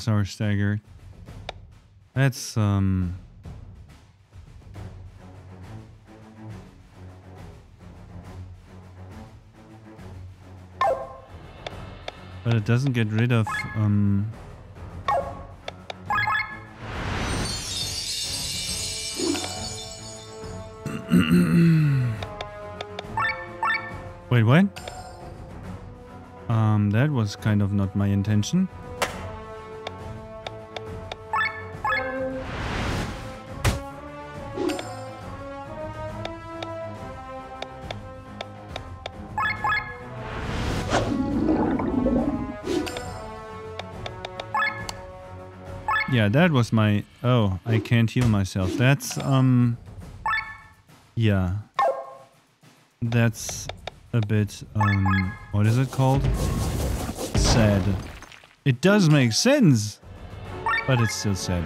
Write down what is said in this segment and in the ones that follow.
Bulbasaur staggered. That's, um... But it doesn't get rid of, um... Wait, what? Um, that was kind of not my intention. Yeah, that was my... Oh, I can't heal myself. That's, um... Yeah. That's a bit, um... What is it called? Sad. It does make sense! But it's still sad.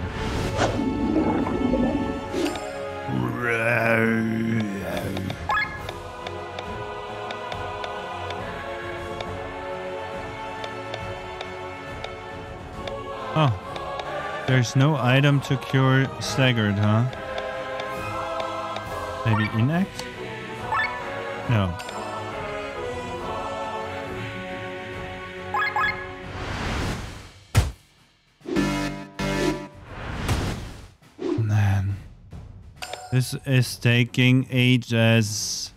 There's no item to cure staggered, huh? Maybe inact? No. Man. This is taking ages.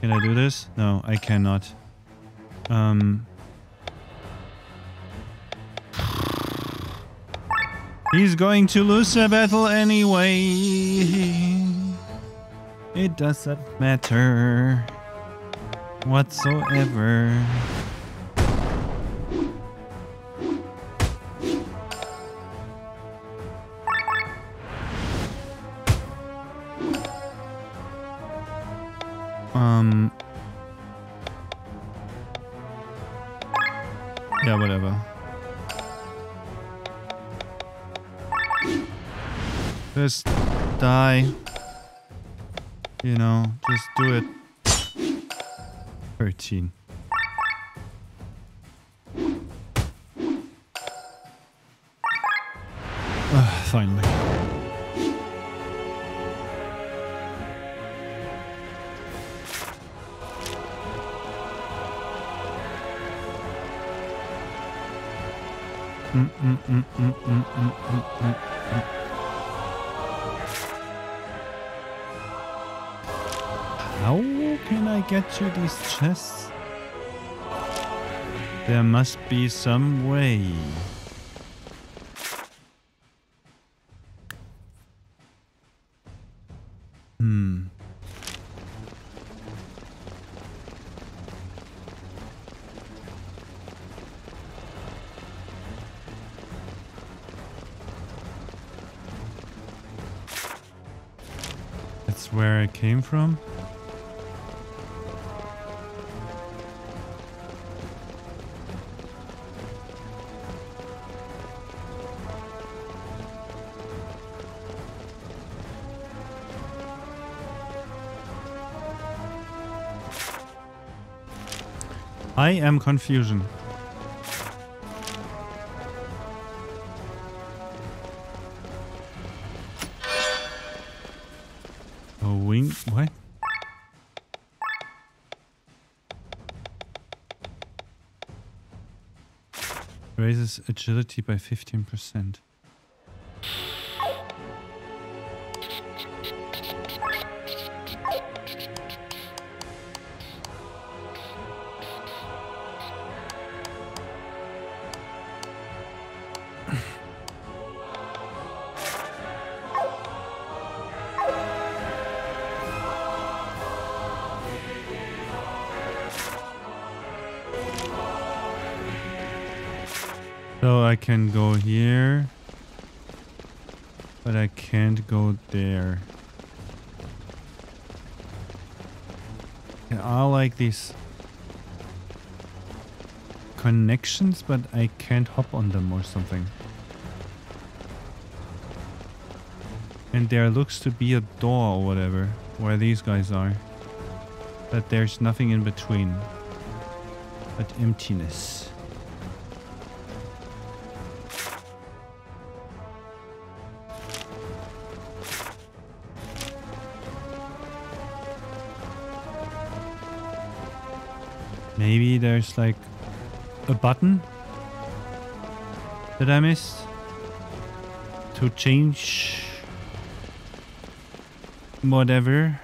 Can I do this? No, I cannot. Um... He's going to lose the battle anyway. It doesn't matter whatsoever. Um. Just die. You know, just do it. 13. Ah, finally. Mm, mm, mm, How can I get you these chests? There must be some way. Hmm. That's where I came from? I am confusion. A wing? What? Raises agility by 15%. Can go here. But I can't go there. Are like these connections, but I can't hop on them or something. And there looks to be a door or whatever, where these guys are. But there's nothing in between. But emptiness. Maybe there's like a button that I missed to change whatever.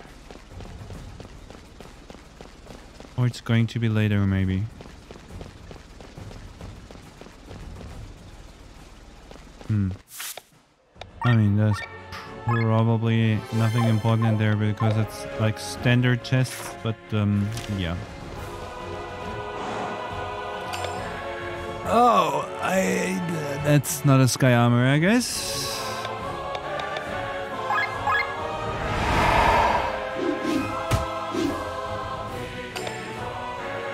Or it's going to be later maybe. Hmm. I mean, there's probably nothing important in there because it's like standard chests, but um, yeah. Oh, I... That's not a sky armor, I guess.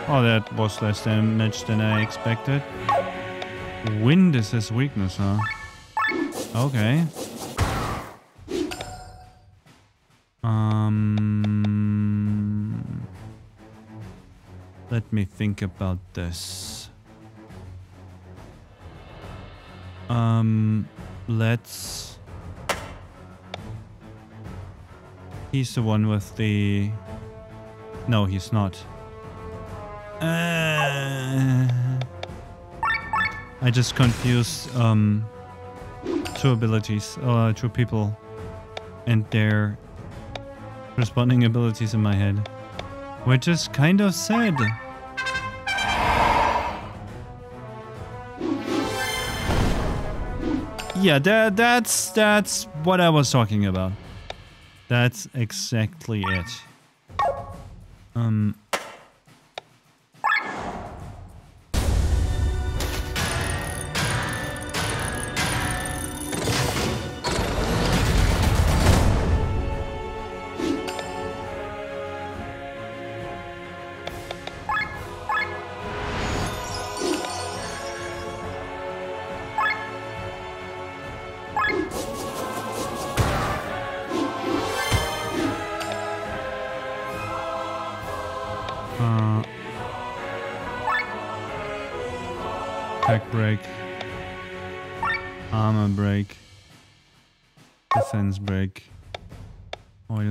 Oh, that was less damage than I expected. Wind is his weakness, huh? Okay. Um, let me think about this. Um, let's. He's the one with the. No, he's not. Uh, I just confused um two abilities, uh, two people, and their responding abilities in my head, which is kind of sad. Yeah, that that's that's what I was talking about. That's exactly it. Um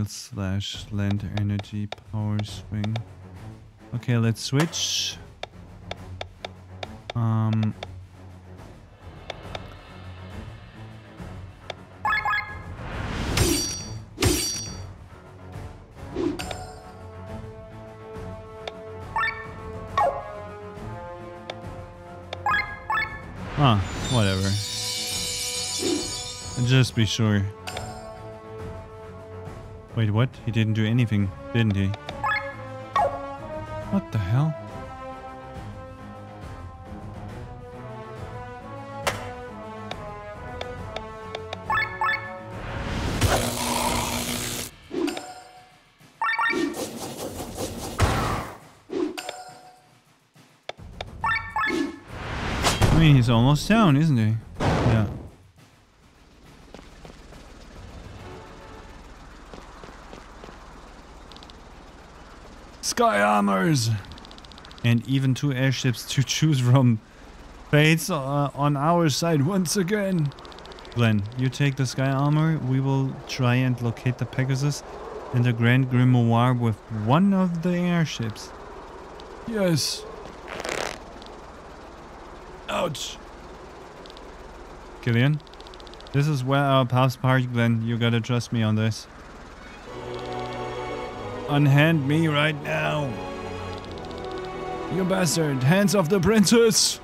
slash land energy power swing. Okay, let's switch. Um, Be sure. Wait, what? He didn't do anything, didn't he? What the hell? I mean, he's almost down, isn't he? Yeah. Sky armors! And even two airships to choose from. Fates uh, on our side once again. Glenn, you take the sky armor. We will try and locate the Pegasus and the Grand Grimoire with one of the airships. Yes. Ouch. Kylian, this is where our paths part, Glenn. You gotta trust me on this. Unhand me right now. You bastard. Hands off the princess.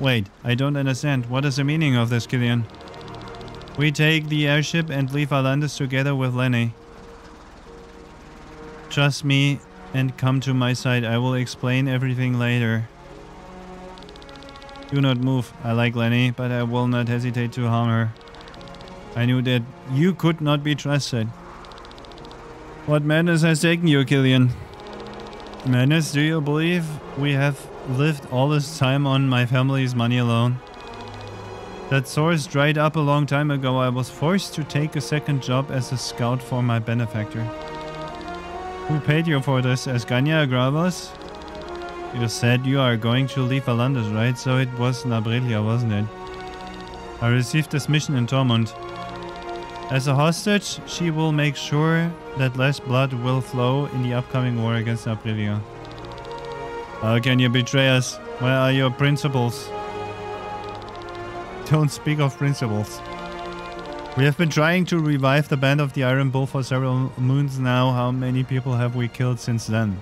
Wait, I don't understand. What is the meaning of this, Kylian? We take the airship and leave Atlantis together with Lenne. Trust me and come to my side. I will explain everything later. Do not move. I like Lenne, but I will not hesitate to harm her. I knew that you could not be trusted. What madness has taken you, Kylian? Madness, do you believe we have lived all this time on my family's money alone? That source dried up a long time ago. I was forced to take a second job as a scout for my benefactor. Who paid you for this? Ascania Gravas? You said you are going to leave Valandis, right? So it was Nabrilia, wasn't it? I received this mission in Tormund. As a hostage, she will make sure that less blood will flow in the upcoming war against Aprilia. How can you betray us? Where are your principles? Don't speak of principles. We have been trying to revive the Band of the Iron Bull for several moons now. How many people have we killed since then?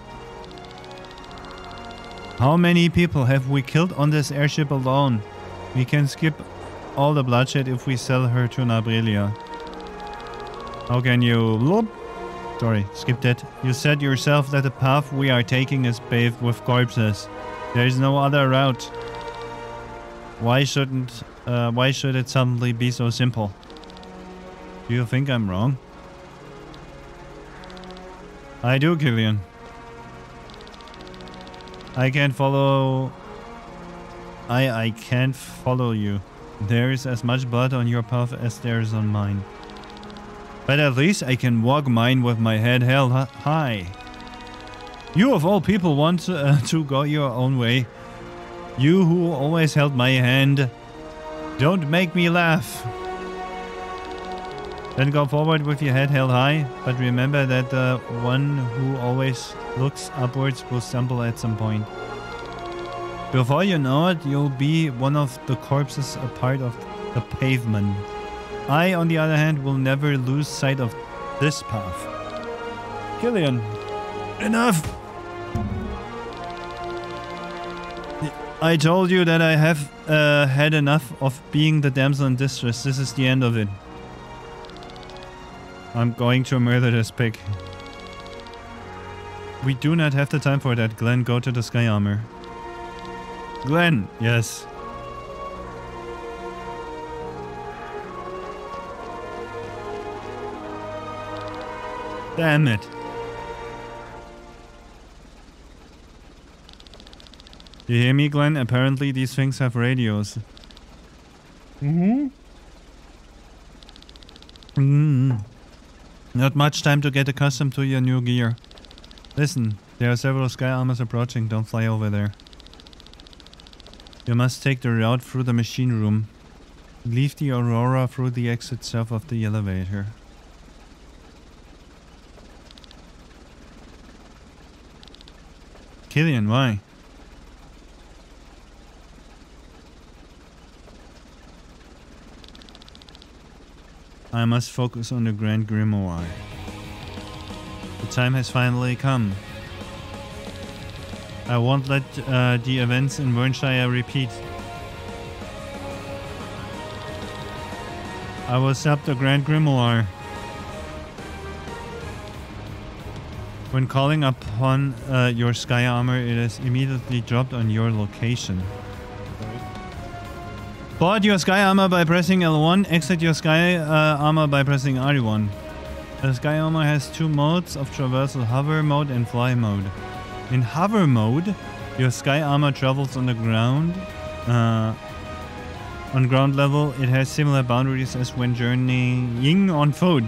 How many people have we killed on this airship alone? We can skip all the bloodshed if we sell her to Nabrilia. How can you... Bloop. Sorry, skip that. You said yourself that the path we are taking is paved with corpses. There is no other route. Why shouldn't... Uh, why should it suddenly be so simple? Do you think I'm wrong? I do, Kylian. I can't follow... I, I can't follow you. There is as much blood on your path as there is on mine. But at least I can walk mine with my head held high. You of all people want uh, to go your own way. You who always held my hand. Don't make me laugh. Then go forward with your head held high, but remember that the one who always looks upwards will stumble at some point. Before you know it, you'll be one of the corpses, a part of the pavement. I, on the other hand, will never lose sight of this path. Kylian, enough! I told you that I have uh, had enough of being the damsel in distress. This is the end of it. I'm going to murder this pig. We do not have the time for that. Glenn, go to the sky armor. Glenn, yes. Damn it. You hear me, Glenn? Apparently these things have radios. Mm-hmm. Mm. Not much time to get accustomed to your new gear. Listen, there are several sky armors approaching. Don't fly over there. You must take the route through the machine room. Leave the Aurora through the exit south of the elevator. Kylian, why? I must focus on the Grand Grimoire. The time has finally come. I won't let uh, the events in Wernshire repeat. I will stop the Grand Grimoire. When calling upon uh, your sky armor, it is immediately dropped on your location. Board your sky armor by pressing L1, exit your sky uh, armor by pressing R1. The sky armor has two modes of traversal, hover mode and fly mode. In hover mode, your sky armor travels on the ground. Uh, on ground level, it has similar boundaries as when journeying on foot.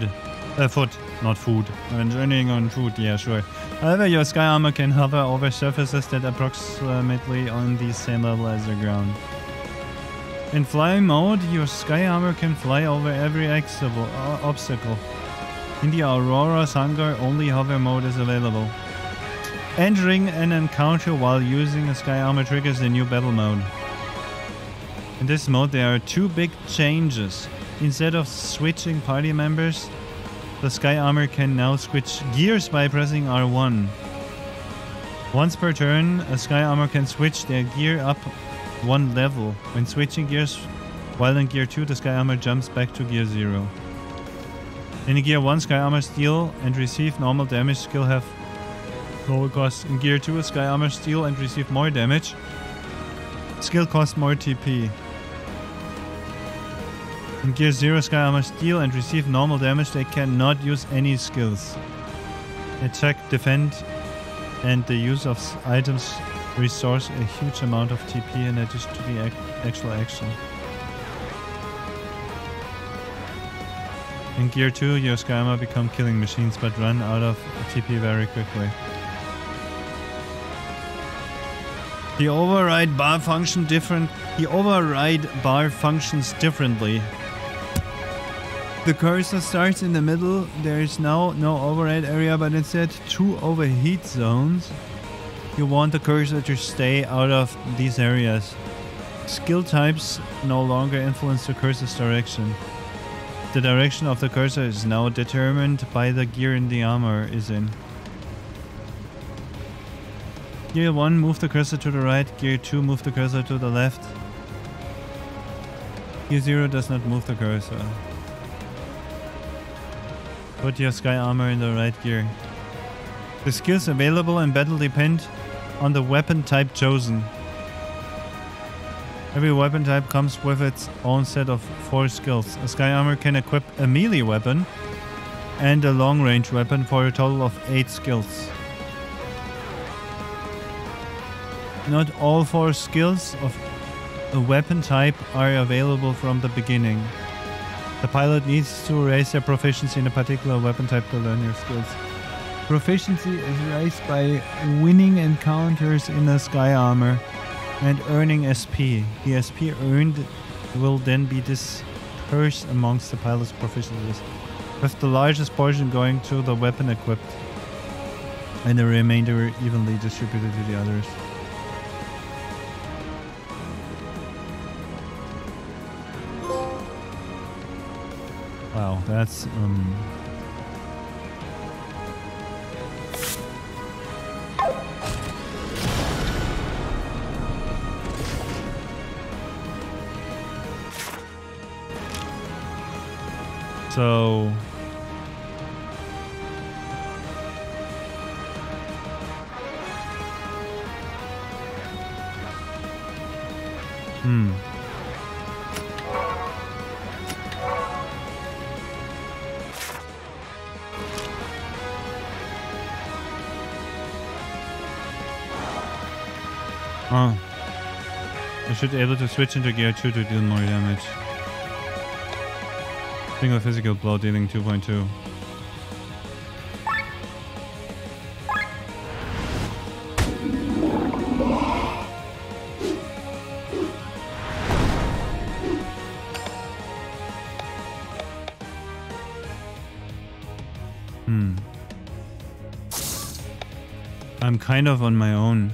Uh, foot, not food. Journeying on food, yeah, sure. However, your sky armor can hover over surfaces that approximately on the same level as the ground. In flying mode, your sky armor can fly over every uh, obstacle. In the Aurora's hangar, only hover mode is available. Entering an encounter while using a sky armor triggers the new battle mode. In this mode, there are two big changes. Instead of switching party members, the sky armor can now switch gears by pressing R1. Once per turn, a sky armor can switch their gear up one level. When switching gears while in gear 2, the Sky Armor jumps back to gear 0. In gear 1, Sky Armor steal and receive normal damage skill have lower cost. In gear 2, Sky Armor steal and receive more damage. Skill cost more TP. In gear 0, Sky Armor steal and receive normal damage. They cannot use any skills. Attack, defend, and the use of items restores a huge amount of TP in addition to the ac actual action. In Gear 2, your Skyma become killing machines but run out of TP very quickly. The override bar function different the override bar functions differently. The cursor starts in the middle, there is now no override area but instead two overheat zones You want the cursor to stay out of these areas. Skill types no longer influence the cursor's direction. The direction of the cursor is now determined by the gear in the armor is in. Gear 1, move the cursor to the right. Gear 2, move the cursor to the left. Gear 0 does not move the cursor. Put your sky armor in the right gear. The skills available in battle depend on the weapon type chosen. Every weapon type comes with its own set of four skills. A sky armor can equip a melee weapon and a long range weapon for a total of eight skills. Not all four skills of a weapon type are available from the beginning. The pilot needs to raise their proficiency in a particular weapon type to learn your skills. Proficiency is raised by winning encounters in the sky armor and earning SP. The SP earned will then be dispersed amongst the pilot's proficiencies, with the largest portion going to the weapon equipped, and the remainder evenly distributed to the others. That's um So Hmm. Should able to switch into gear 2 to deal more damage. Single physical blow dealing 2.2. Hmm. I'm kind of on my own.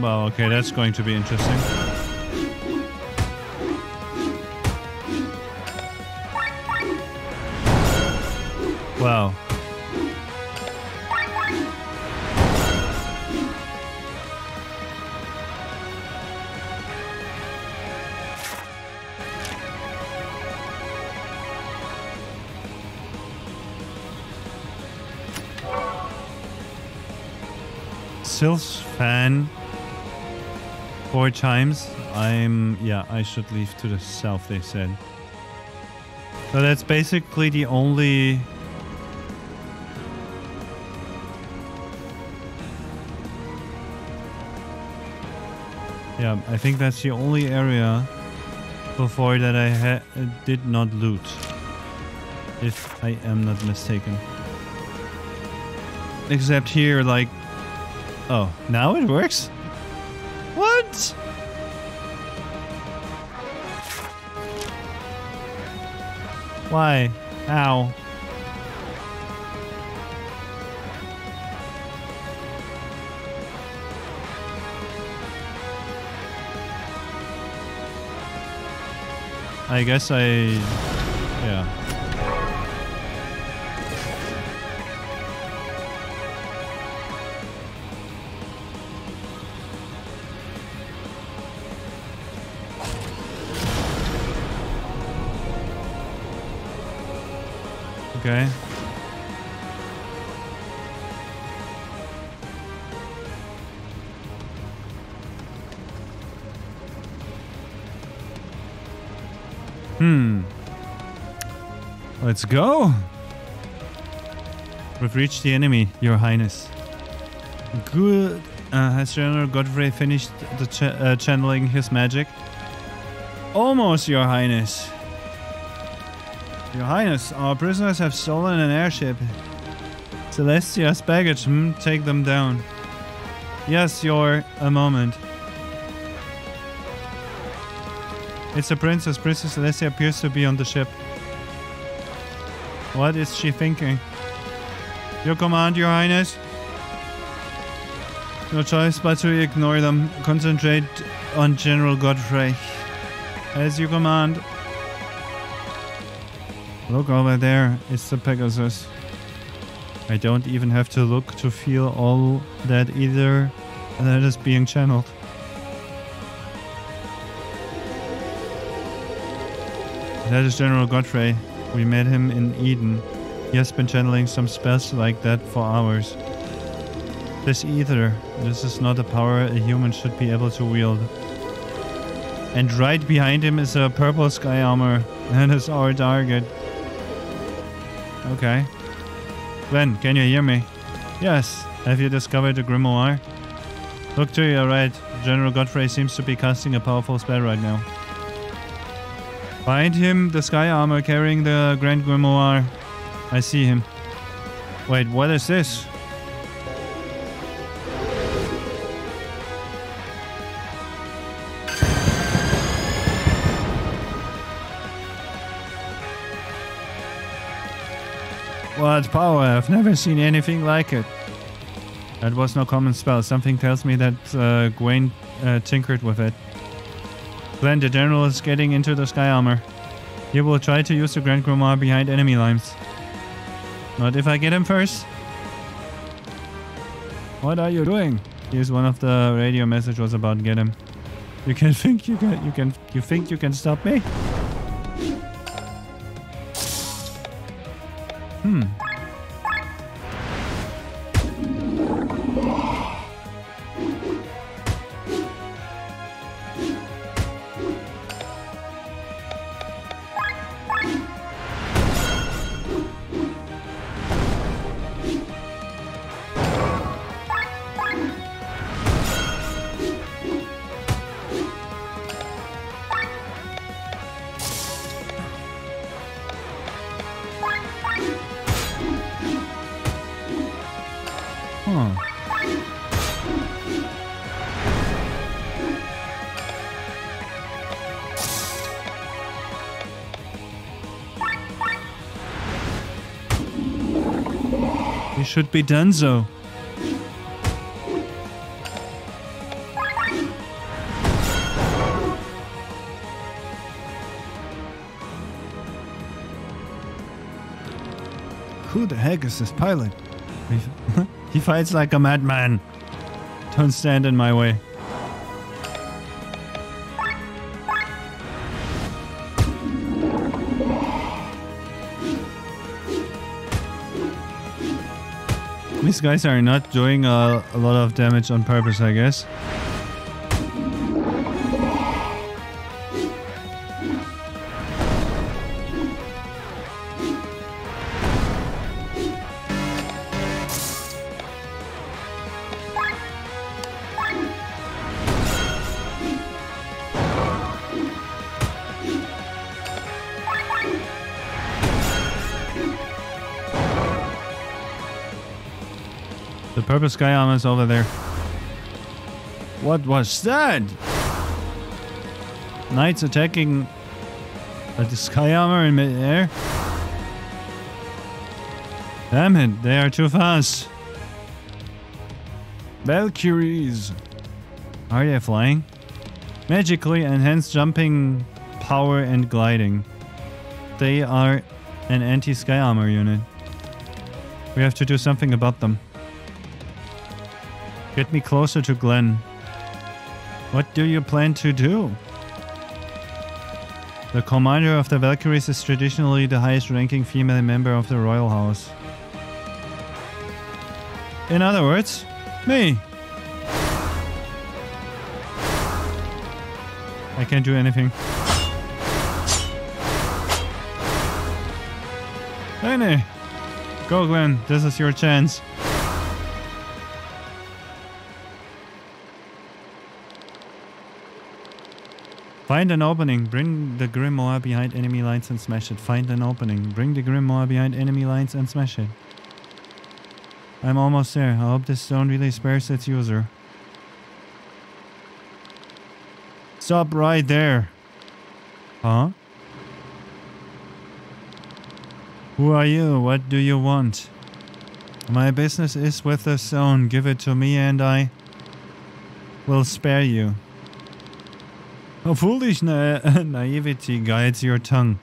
Well, okay, that's going to be interesting. Wow. Sylph's fan four times. I'm yeah, I should leave to the south, they said. So that's basically the only Yeah, I think that's the only area before that I did not loot. If I am not mistaken. Except here, like... Oh, now it works? Why? Ow. I guess I... Yeah. Okay. Hmm. Let's go. We've reached the enemy, Your Highness. Good. Uh, has General Godfrey finished the ch uh, channeling his magic? Almost, Your Highness. Your Highness, our prisoners have stolen an airship. Celestia's baggage, hmm? Take them down. Yes, your... a moment. It's a princess. Princess Celestia appears to be on the ship. What is she thinking? Your command, your highness? No choice but to ignore them. Concentrate on General Godfrey. As you command. Look over there. It's the Pegasus. I don't even have to look to feel all that either uh, that is being channeled. That is General Godfrey. We met him in Eden. He has been channeling some spells like that for hours. This ether, this is not a power a human should be able to wield. And right behind him is a purple sky armor. That is our target. Okay. Glenn, can you hear me? Yes. Have you discovered the grimoire? Look to your right. General Godfrey seems to be casting a powerful spell right now. Find him, the sky armor carrying the Grand Grimoire. I see him. Wait, what is this? What power? I've never seen anything like it. That was no common spell. Something tells me that uh, Gwaine uh, tinkered with it. Glenn, the general is getting into the sky armor. He will try to use the Grand Grimoire behind enemy lines. Not if I get him first. What are you doing? Here's one of the radio message was about get him. You can think you can you can you think you can stop me? Should be done so. Who the heck is this pilot? he fights like a madman. Don't stand in my way. These guys are not doing a, a lot of damage on purpose, I guess. Sky armor over there. What was that? Knights attacking uh, the sky armor in midair? Damn it, they are too fast. Valkyries. Are they flying? Magically enhanced jumping power and gliding. They are an anti-sky armor unit. We have to do something about them. Get me closer to Glenn. What do you plan to do? The commander of the Valkyries is traditionally the highest ranking female member of the royal house. In other words, me. I can't do anything. Lenne! Go Glenn, this is your chance. Find an opening. Bring the grimoire behind enemy lines and smash it. Find an opening. Bring the grimoire behind enemy lines and smash it. I'm almost there. I hope this stone really spares its user. Stop right there. Huh? Who are you? What do you want? My business is with the stone. Give it to me and I will spare you. How foolish na naivety guides your tongue.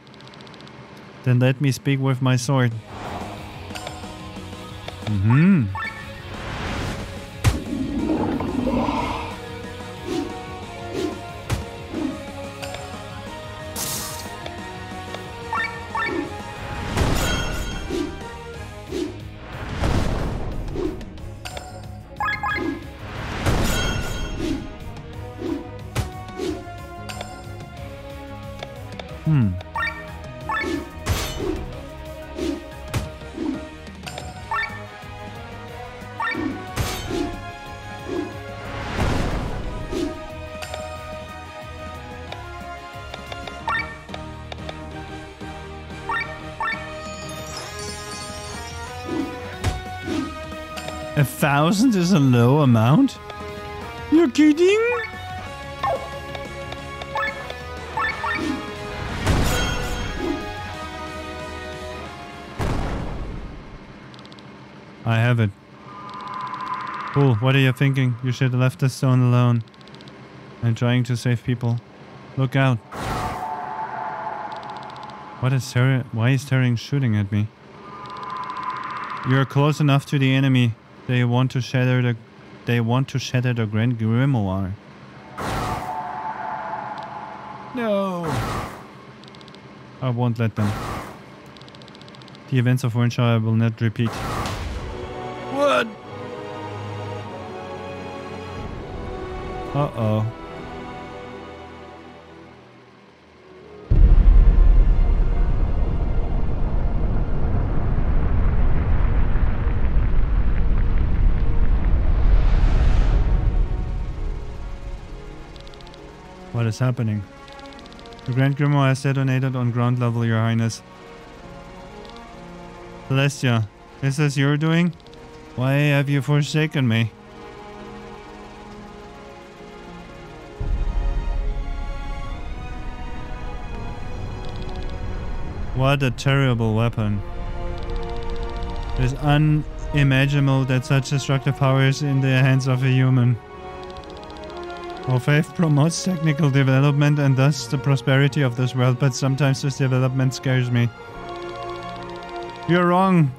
Then let me speak with my sword. Mm-hmm. Hmm. A thousand is a low amount? You're kidding? I have it. Cool, what are you thinking? You should have left the stone alone. I'm trying to save people. Look out. What is Taryn? Why is Taryn shooting at me? You're close enough to the enemy. They want to shatter the they want to shatter the Grand Grimoire. No. I won't let them. The events of Wernshire will not repeat. What? Uh-oh. What is happening? The Grand Grimoire has detonated on ground level, Your Highness. Celestia, is this your doing? Why have you forsaken me? What a terrible weapon. It is unimaginable that such destructive power is in the hands of a human. Our faith promotes technical development and thus the prosperity of this world, but sometimes this development scares me. You're wrong.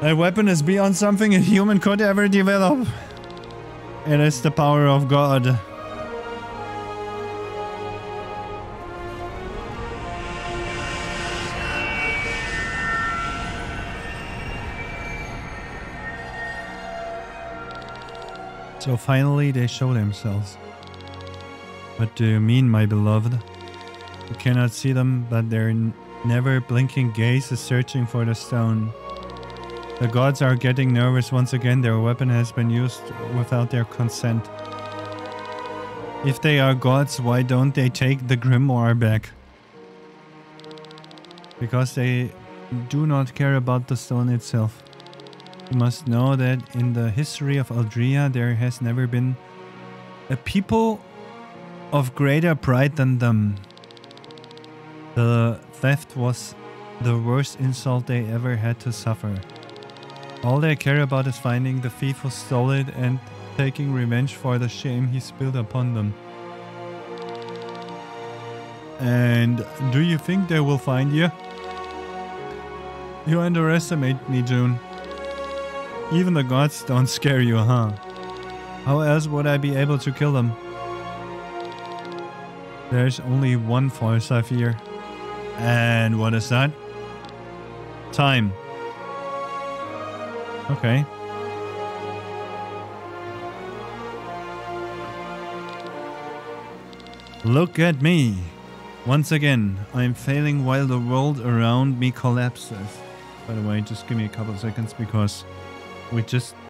That weapon is beyond something a human could ever develop. It is the power of God. So finally they show themselves. What do you mean, my beloved? You cannot see them, but their never blinking gaze is searching for the stone. The gods are getting nervous once again. Their weapon has been used without their consent. If they are gods, why don't they take the grimoire back? Because they do not care about the stone itself. You must know that in the history of Aldria, there has never been a people of greater pride than them. The theft was the worst insult they ever had to suffer. All they care about is finding the thief who stole it and taking revenge for the shame he spilled upon them. And do you think they will find you? You underestimate me, June. Even the gods don't scare you, huh? How else would I be able to kill them? There's only one force I fear. And what is that? Time. Okay. Look at me. Once again, I'm failing while the world around me collapses. By the way, just give me a couple seconds because we just